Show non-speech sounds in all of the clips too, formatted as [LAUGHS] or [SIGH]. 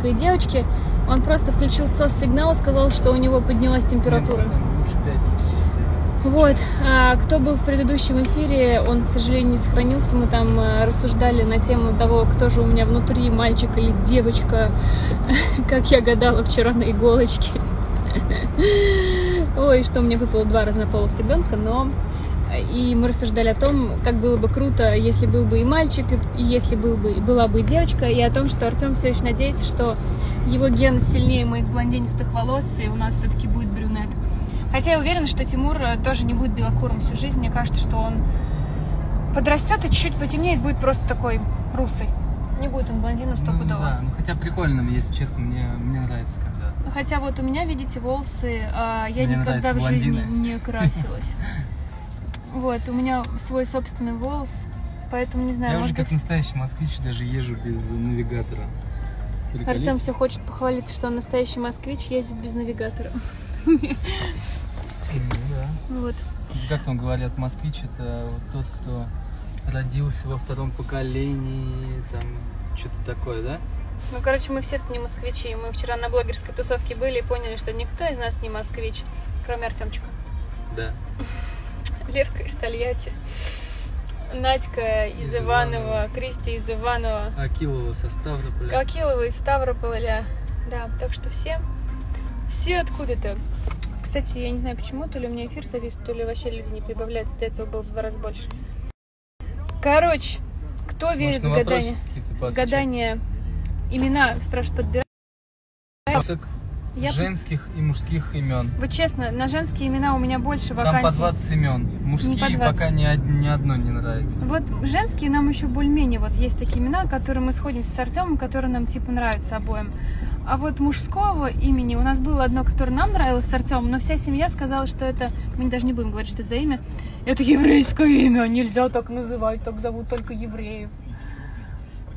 мальчика и девочки. Он просто включил сос-сигнал, сказал, что у него поднялась температура. Вот, а кто был в предыдущем эфире, он, к сожалению, не сохранился. Мы там а, рассуждали на тему того, кто же у меня внутри, мальчик или девочка, [LAUGHS] как я гадала вчера на иголочке. [LAUGHS] Ой, что мне выпало два разнополых ребенка, но и мы рассуждали о том, как было бы круто, если был бы и мальчик, и если был бы, была бы и девочка, и о том, что Артем все еще надеется, что его ген сильнее моих блондинистых волос, и у нас все-таки будет брюнет. Хотя я уверена, что Тимур тоже не будет белокурым всю жизнь. Мне кажется, что он подрастет и чуть-чуть потемнеет, будет просто такой русый. Не будет он блондином стопудово. Ну, да, ну хотя прикольным, если честно, мне, мне нравится когда. Ну, хотя вот у меня, видите, волосы, а я мне никогда в жизни не [LAUGHS] красилась. Вот, у меня свой собственный волос, поэтому не знаю. Я уже как настоящий москвич даже езжу без навигатора. Артем все хочет похвалиться, что он настоящий москвич, ездит без навигатора. Ну, да. Вот. Как там говорят, москвич это тот, кто родился во втором поколении, там что-то такое, да? Ну, короче, мы все-то не москвичи. Мы вчера на блогерской тусовке были и поняли, что никто из нас не москвич, кроме Артемчика. Да. Лерка из Тольятти. Надька из, из Иванова, Иванова, Кристи из Иванова. Акилова со Ставрополя. Акилова из Ставрополя. Да, так что все, все откуда-то. Кстати, я не знаю почему, то ли у меня эфир завис, то ли вообще люди не прибавляются, до этого было в два раза больше. Короче, кто верит Может, в гадание? Гадание имена, спрашивают, подбирать. Я... Женских и мужских имен. Вот честно, на женские имена у меня больше вакансий. Там по 20 имен. Мужские не 20. пока ни, ни одно не нравится. Вот женские нам еще более-менее. Вот есть такие имена, которые мы сходимся с Артемом, которые нам типа нравятся обоим. А вот мужского имени у нас было одно, которое нам нравилось с Артемом, но вся семья сказала, что это... Мы даже не будем говорить, что это за имя. Это еврейское имя, нельзя так называть, так зовут только евреев.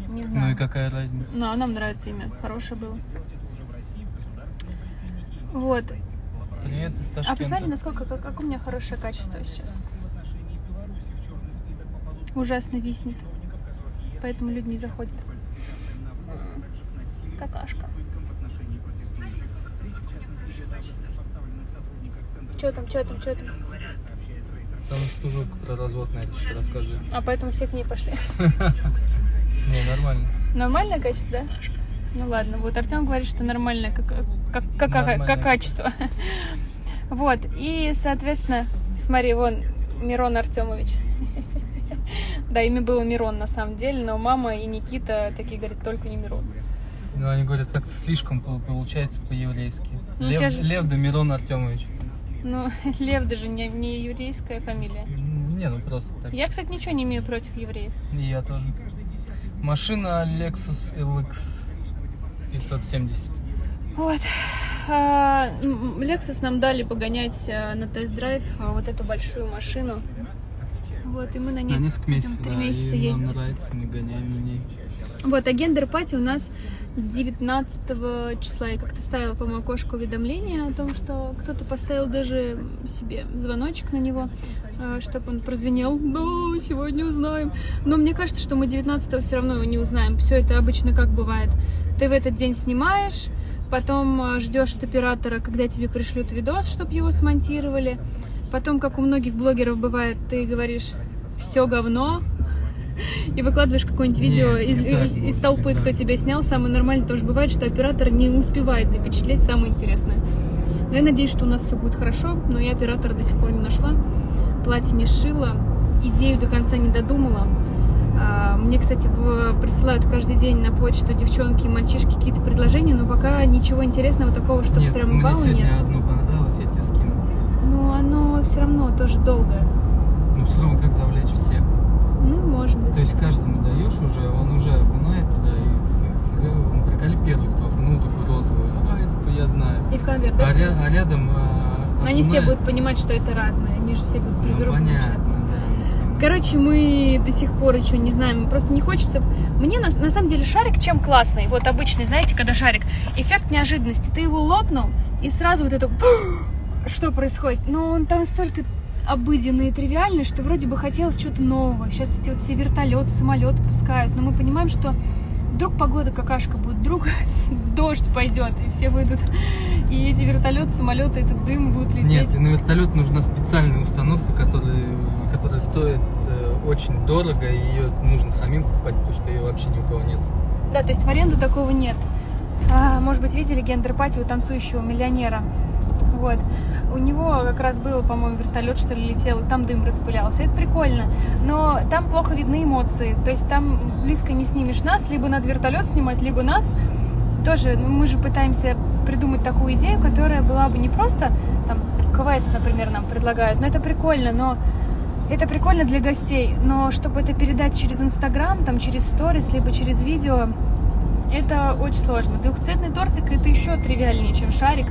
Не знаю. Ну и какая разница? Ну, а нам нравится имя, хорошее было. Вот. Привет из Ташкента. А посмотри, насколько, как, как у меня хорошее качество сейчас. Ужасно виснет. Поэтому люди не заходят. Какашка. Что там, что там, что там? Там тоже про развод на это что рассказывает. А поэтому все к ней пошли. [LAUGHS] Не, нормально. Нормальное качество, да? Ну ладно, вот Артем говорит, что нормальное как, как, как, как, как качество. [LAUGHS] Вот, и, соответственно, смотри, вон Мирон Артемович. [LAUGHS] Да, имя было Мирон на самом деле, но мама и Никита такие говорят, только не Мирон. Ну, они говорят, как-то слишком получается по-еврейски. Ну, Лев, же... Лев да Мирон Артемович. Ну, [LAUGHS] Лев даже не, не еврейская фамилия. Не, ну просто так. Я, кстати, ничего не имею против евреев. И я тоже. Машина Lexus LX 570. Вот. А, Lexus нам дали погонять а, на тест-драйв а, вот эту большую машину. Вот, и мы на ней на несколько месяцев, три да, месяца и ездим. нам нравится, мы гоняем на ней. Вот, а гендер пати у нас 19 числа. Я как-то ставила, по-моему, окошко уведомления о том, что кто-то поставил даже себе звоночек на него, чтобы он прозвенел. Да, сегодня узнаем. Но мне кажется, что мы 19 все равно его не узнаем. Все это обычно как бывает. Ты в этот день снимаешь, потом э, ждешь от оператора, когда тебе пришлют видос, чтобы его смонтировали. Потом, как у многих блогеров бывает, ты говоришь все говно, [LAUGHS] и выкладываешь какое-нибудь видео не, из, не так, из толпы, кто тебя снял. Самое нормальное тоже бывает, что оператор не успевает запечатлеть самое интересное. Но я надеюсь, что у нас все будет хорошо, но я оператора до сих пор не нашла. Платье не сшила, идею до конца не додумала. А, мне, кстати, присылают каждый день на почту девчонки и мальчишки какие-то предложения, но пока ничего интересного такого, чтобы нет, прям вау, нет. одно понравилось, я тебе скину. Ну, оно все равно тоже долгое. Ну, все равно как завлечь всех. Ну, может быть. То есть каждому даешь уже, он уже окунает туда и он приколи первый кто окунул такой розовый. А, типа, я знаю. И в конверт, а, ря- а рядом а, Они все будут понимать, что это разное. Они же все будут друг ну, друга понятно. Короче, мы до сих пор еще не знаем, просто не хочется... Мне на, на самом деле шарик чем классный, вот обычный, знаете, когда шарик, эффект неожиданности, ты его лопнул, и сразу вот это... Что происходит? Но он там столько обыденный и тривиальный, что вроде бы хотелось чего-то нового. Сейчас эти вот все вертолеты, самолеты пускают, но мы понимаем, что вдруг погода какашка будет, вдруг [LAUGHS] дождь пойдет, и все выйдут. И эти вертолеты, самолеты, этот дым будут лететь. Нет, на вертолет нужна специальная установка, которая, которая стоит э, очень дорого, и ее нужно самим покупать, потому что ее вообще ни у кого нет. Да, то есть в аренду такого нет. А, может быть, видели гендер-пати у танцующего миллионера? Вот. У него как раз был, по-моему, вертолет, что ли, летел, там дым распылялся. Это прикольно. Но там плохо видны эмоции. То есть там близко не снимешь нас, либо над вертолет снимать, либо нас. Тоже, ну, мы же пытаемся придумать такую идею, которая была бы не просто, там, КВС, например, нам предлагают, но это прикольно, но это прикольно для гостей, но чтобы это передать через Инстаграм, там, через сторис, либо через видео, это очень сложно. Двухцветный тортик это еще тривиальнее, чем шарик.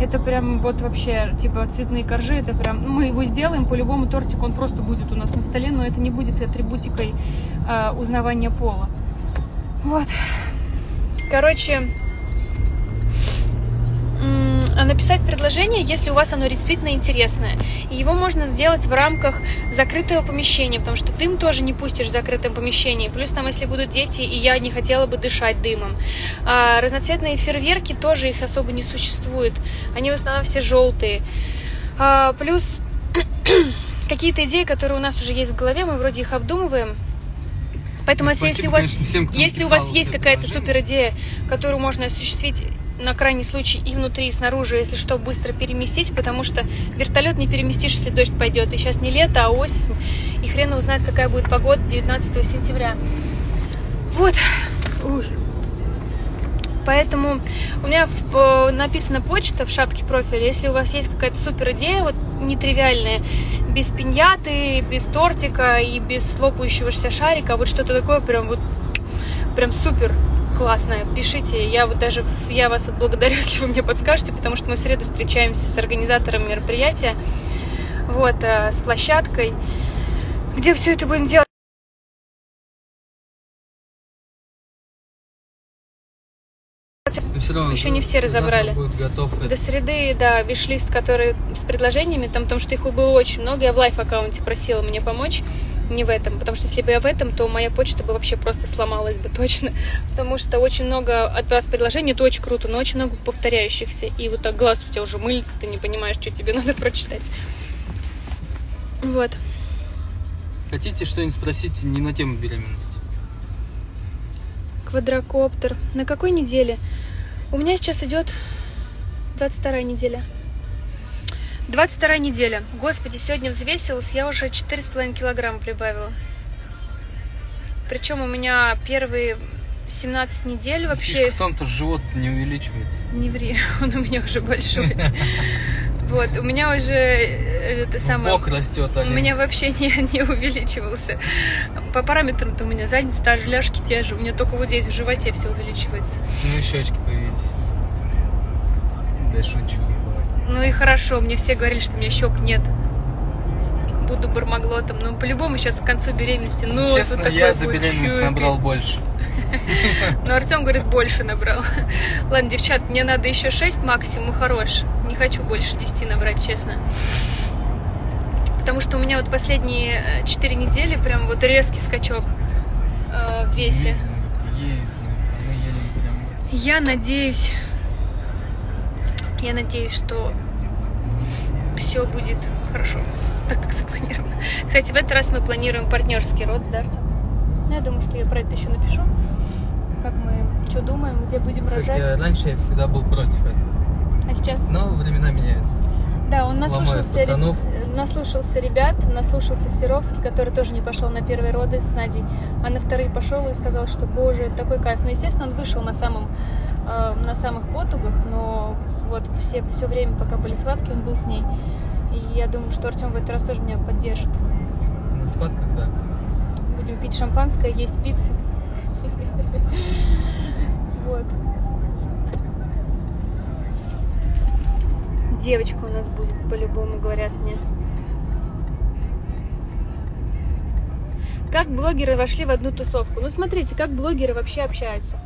Это прям вот вообще, типа, цветные коржи, это прям, мы его сделаем, по-любому тортик, он просто будет у нас на столе, но это не будет атрибутикой э, узнавания пола. Вот. Короче, написать предложение, если у вас оно действительно интересное. И его можно сделать в рамках закрытого помещения, потому что дым тоже не пустишь в закрытом помещении. Плюс там, если будут дети, и я не хотела бы дышать дымом. А разноцветные фейерверки тоже их особо не существует. Они в основном все желтые. А, плюс [CLEARS THROAT] какие-то идеи, которые у нас уже есть в голове, мы вроде их обдумываем. Поэтому, ну, если, у вас, конечно, всем, если у вас есть какая-то супер идея, которую можно осуществить на крайний случай и внутри, и снаружи, если что, быстро переместить, потому что вертолет не переместишь, если дождь пойдет. И сейчас не лето, а осень, и хрен его знает, какая будет погода 19 сентября. Вот. Ой. Поэтому у меня э, написана почта в шапке профиля. Если у вас есть какая-то супер идея, вот нетривиальная, без пиньяты, без тортика и без лопающегося шарика, вот что-то такое прям вот прям супер классная, пишите. Я вот даже, я вас отблагодарю, [LAUGHS] если вы мне подскажете, потому что мы в среду встречаемся с организатором мероприятия, вот, э, с площадкой, где все это будем делать. равно еще не все разобрали. Будет готов До среды, да, виш-лист, который с предложениями, там, потому что их было очень много. Я в лайф-аккаунте просила мне помочь не в этом, потому что если бы я в этом, то моя почта бы вообще просто сломалась бы [LAUGHS] точно, потому что очень много от вас предложений, это очень круто, но очень много повторяющихся, и вот так глаз у тебя уже мылится, ты не понимаешь, что тебе [LAUGHS] надо прочитать. Вот. Хотите что-нибудь спросить не на тему беременности? Квадрокоптер. На какой неделе? У меня сейчас идет 22 неделя. 22 неделя. Господи, сегодня взвесилась, я уже 4,5 килограмма прибавила. Причем у меня первые 17 недель вообще... Фишка в том, что живот не увеличивается. Не ври, [LAUGHS] он у меня уже большой. Вот, у меня уже э, это самое... Бок растет, а У меня вообще не, [LAUGHS] не увеличивался. По параметрам-то у меня задница, та же, ляжки те же. У меня только вот здесь в животе все увеличивается. Ну и щечки появились. Да шучу. Ну и хорошо, мне все говорили, что у меня щек нет. Буду бармаглотом. Но по-любому сейчас к концу беременности нос Честно, вот я за беременность щеки. набрал больше. [LAUGHS] Но Артем говорит, больше набрал. [LAUGHS] Ладно, девчат, мне надо еще 6 максимум, хорош. Не хочу больше 10 набрать, честно. Потому что у меня вот последние 4 недели прям вот резкий скачок э, в весе. Я надеюсь, я надеюсь, что все будет хорошо, [LAUGHS] так как запланировано. Кстати, в этот раз мы планируем партнерский род, да, Артем? Я думаю, что я про это еще напишу. Как мы что думаем, где будем Кстати, рожать. раньше я всегда был против этого. А сейчас? Но времена меняются. Да, он наслушался, пацанов. наслушался ребят, наслушался Серовский, который тоже не пошел на первые роды с Надей, а на вторые пошел и сказал, что, боже, такой кайф. Ну, естественно, он вышел на самом, э, на самых потугах, но вот все, все время, пока были схватки, он был с ней. И я думаю, что Артем в этот раз тоже меня поддержит. На схватках, да. Будем пить шампанское, есть пиццу. [LAUGHS] Вот. Девочка у нас будет, по-любому, говорят мне. Как блогеры вошли в одну тусовку? Ну, смотрите, как блогеры вообще общаются.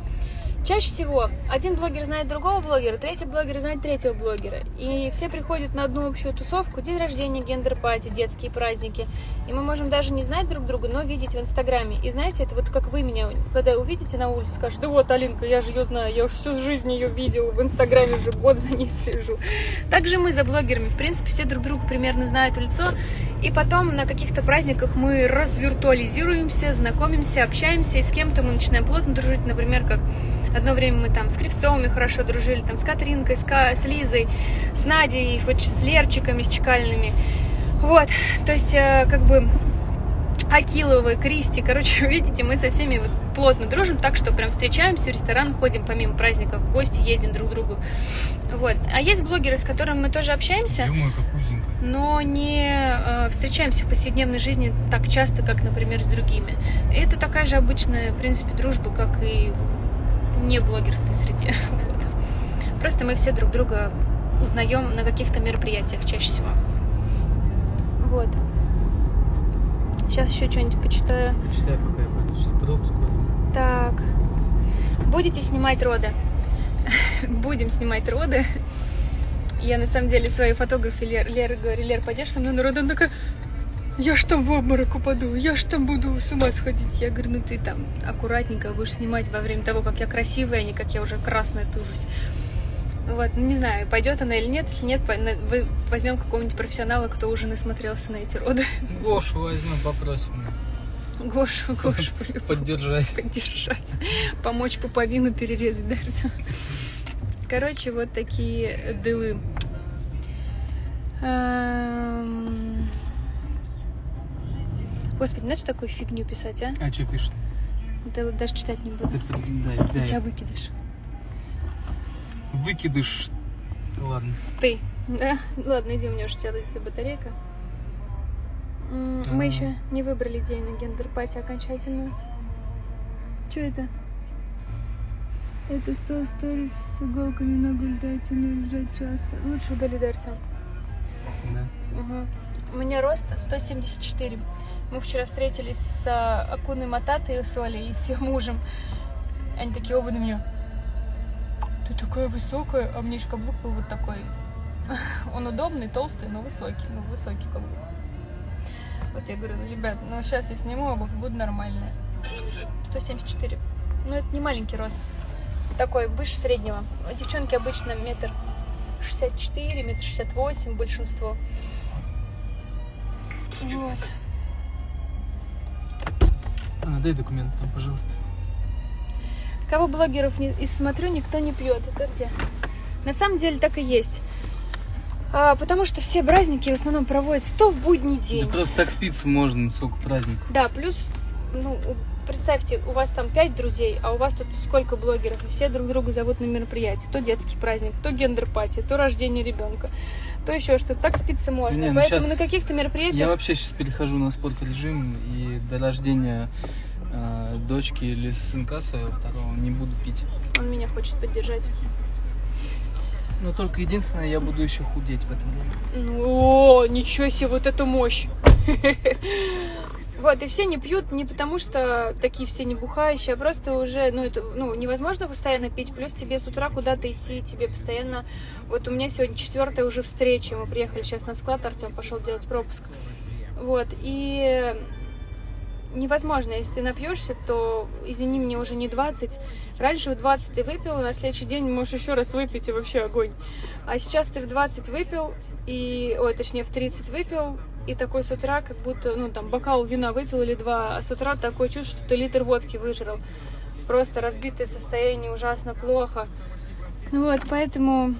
Чаще всего один блогер знает другого блогера, третий блогер знает третьего блогера. И все приходят на одну общую тусовку, день рождения, гендер-пати, детские праздники. И мы можем даже не знать друг друга, но видеть в Инстаграме. И знаете, это вот как вы меня, когда увидите на улице, скажете, да вот, Алинка, я же ее знаю, я уже всю жизнь ее видел, в Инстаграме уже год за ней слежу. Также мы за блогерами, в принципе, все друг друга примерно знают в лицо. И потом на каких-то праздниках мы развиртуализируемся, знакомимся, общаемся, и с кем-то мы начинаем плотно дружить, например, как Одно время мы там с Кривцовыми хорошо дружили, там с Катринкой, с, Ка, с Лизой, с Надей, вот с Лерчиками, с Чекальными. Вот, то есть э, как бы Акиловы, Кристи, короче, [LAUGHS] видите, мы со всеми вот плотно дружим, так что прям встречаемся в ресторан, ходим помимо праздников в гости, ездим друг к другу. Вот. А есть блогеры, с которыми мы тоже общаемся, но не э, встречаемся в повседневной жизни так часто, как, например, с другими. И это такая же обычная, в принципе, дружба, как и не блогерской среде. [LAUGHS] Вот. Просто мы все друг друга узнаем на каких-то мероприятиях чаще всего. Вот. Сейчас еще что-нибудь почитаю. Почитай, пока я пойду сейчас пропуск Так. Будете снимать роды? [LAUGHS] Будем снимать роды. Я на самом деле своей фотографе Лер, Лер говорю, Лер, пойдешь со мной на роды? Она такая, я ж там в обморок упаду, я ж там буду с ума сходить. Я говорю, ну ты там аккуратненько будешь снимать во время того, как я красивая, а не как я уже красная тужусь. Вот, ну не знаю, пойдет она или нет. Если нет, вы возьмем какого-нибудь профессионала, кто уже насмотрелся на эти роды. Гошу возьмем, попросим. Гошу, Гошу. Поддержать. Поддержать. Помочь пуповину перерезать, да? Короче, вот такие дылы. Эм, Господи, знаешь, такую фигню писать, а? А что пишет? Да даже читать не буду. дай, дай. У тебя выкидыш. Выкидыш. Ладно. Ты. Да? Ладно, иди, у меня уже сядется батарейка. Мы еще не выбрали день на гендер-пати окончательно. Что это? Это со сторис с иголками наблюдательно лежать часто. Лучше удали, да, Артем? Да. Угу. У меня рост 174. Мы вчера встретились с Акуной Мататой, с Олей и с ее мужем. Они такие оба на меня. Ты такая высокая, а мне еще каблук был вот такой. [LAUGHS] Он удобный, толстый, но высокий. Ну, высокий каблук. Вот я говорю, ну, ребят, ну сейчас я сниму обувь, буду нормальная. 174. Ну, это не маленький рост. Такой, выше среднего. Девчонки обычно метр 64, метр 68 большинство. Вот. А, дай документ там, пожалуйста. Кого блогеров не, и смотрю, никто не пьет. Это где? На самом деле так и есть. А, потому что все праздники в основном проводятся то в будний день. Да просто так спиться можно, сколько праздников. Да, плюс, ну, представьте, у вас там пять друзей, а у вас тут сколько блогеров, и все друг друга зовут на мероприятие. То детский праздник, то гендер-пати, то рождение ребенка, то еще что-то. Так спиться можно. Не, ну Поэтому на каких-то мероприятиях... Я вообще сейчас перехожу на спорт-режим, и до рождения э, дочки или сынка своего второго не буду пить. Он меня хочет поддержать. Но только единственное, я буду еще худеть в это время. Ну, о, ничего себе, вот это мощь. [LAUGHS] Вот, и все не пьют не потому, что такие все не бухающие, а просто уже, ну, это, ну, невозможно постоянно пить, плюс тебе с утра куда-то идти, тебе постоянно... Вот у меня сегодня четвертая уже встреча, мы приехали сейчас на склад, Артем пошел делать пропуск. Вот, и невозможно, если ты напьешься, то, извини, мне уже не 20. Раньше в 20 ты выпил, на следующий день можешь еще раз выпить, и вообще огонь. А сейчас ты в 20 выпил, и, ой, точнее, в 30 выпил, и такой с утра, как будто, ну, там, бокал вина выпил или два, а с утра такое чувство, что ты литр водки выжрал. Просто разбитое состояние, ужасно плохо. Вот, поэтому...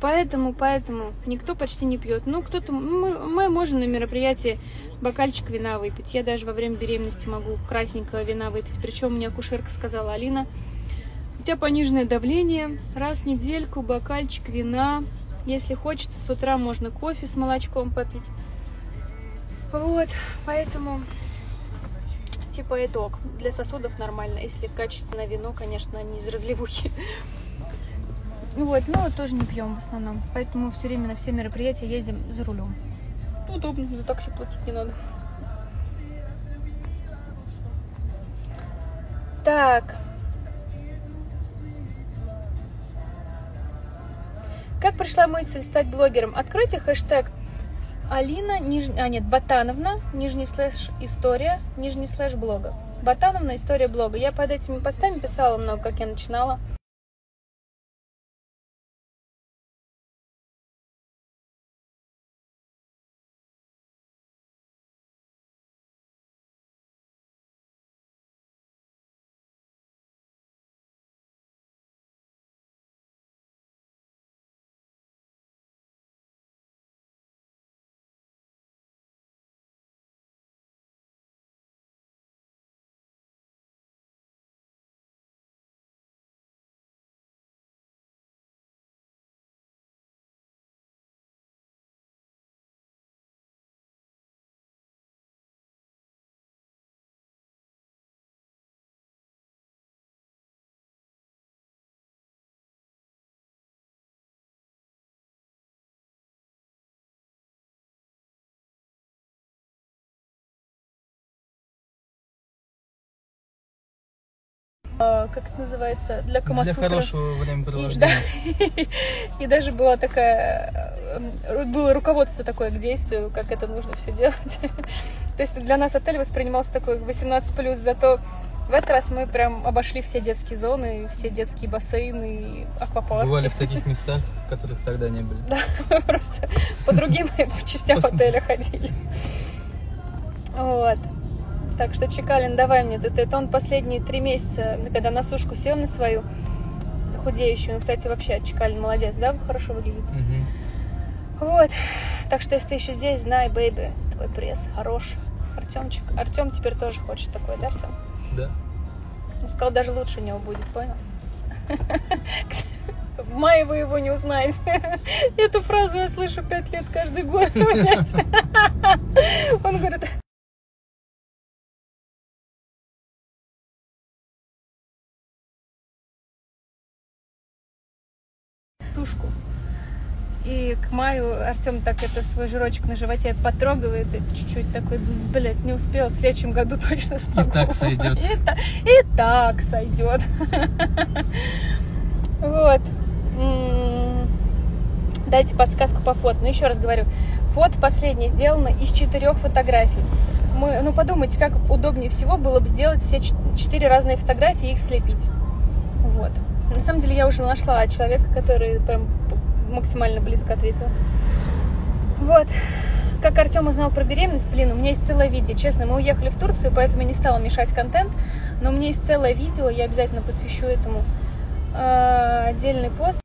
Поэтому, поэтому никто почти не пьет. Ну, кто-то... Мы, мы можем на мероприятии бокальчик вина выпить. Я даже во время беременности могу красненького вина выпить. Причем мне акушерка сказала, Алина, у тебя пониженное давление, раз в недельку бокальчик вина, если хочется, с утра можно кофе с молочком попить. Вот, поэтому, типа, итог. Для сосудов нормально. Если качественное вино, конечно, не из разливухи. Вот, но тоже не пьем в основном. Поэтому все время на все мероприятия ездим за рулем. Удобно, за такси платить не надо. Так. Как пришла мысль стать блогером? Откройте хэштег Алина, ниж... а нет, Батановна, нижний слэш история, нижний слэш блога. Батановна, история блога. Я под этими постами писала много, как я начинала. А, как это называется, для Камасутры. Для хорошего времяпровождения. И, да, [LAUGHS] и даже была такая, э, было руководство такое к действию, как это нужно все делать. [LAUGHS] То есть для нас отель воспринимался такой 18+, зато в этот раз мы прям обошли все детские зоны, все детские бассейны аквапарки. Бывали в таких местах, в которых тогда не были. Да, [LAUGHS] просто по другим частям отеля ходили. Вот. Так что, Чекалин, давай мне это. Это он последние три месяца, когда на сушку сел на свою худеющую. Ну, кстати, вообще, Чекалин молодец, да? Хорошо выглядит. Угу. Вот. Так что, если ты еще здесь, знай, бэйби, твой пресс хорош. Артемчик. Артем теперь тоже хочет такой, да, Артем? Да. Он сказал, даже лучше него будет, понял? В мае вы его не узнаете. Эту фразу я слышу пять лет каждый год. Он говорит, к маю Артем так это свой жирочек на животе потрогивает и чуть-чуть такой, блядь, не успел, в следующем году [LAUGHS] точно смогу. И так сойдет. И, [LAUGHS] и так сойдет. Вот. Дайте подсказку по фото. Ну, еще раз говорю, фото последнее сделано из четырех фотографий. Мы, ну, подумайте, как удобнее всего было бы сделать все четыре разные фотографии и их слепить. Вот. На самом деле я уже нашла человека, который прям максимально близко ответил. Вот. Как Артем узнал про беременность, блин, у меня есть целое видео. Честно, мы уехали в Турцию, поэтому не стала мешать контент. Но у меня есть целое видео, я обязательно посвящу этому э, отдельный пост.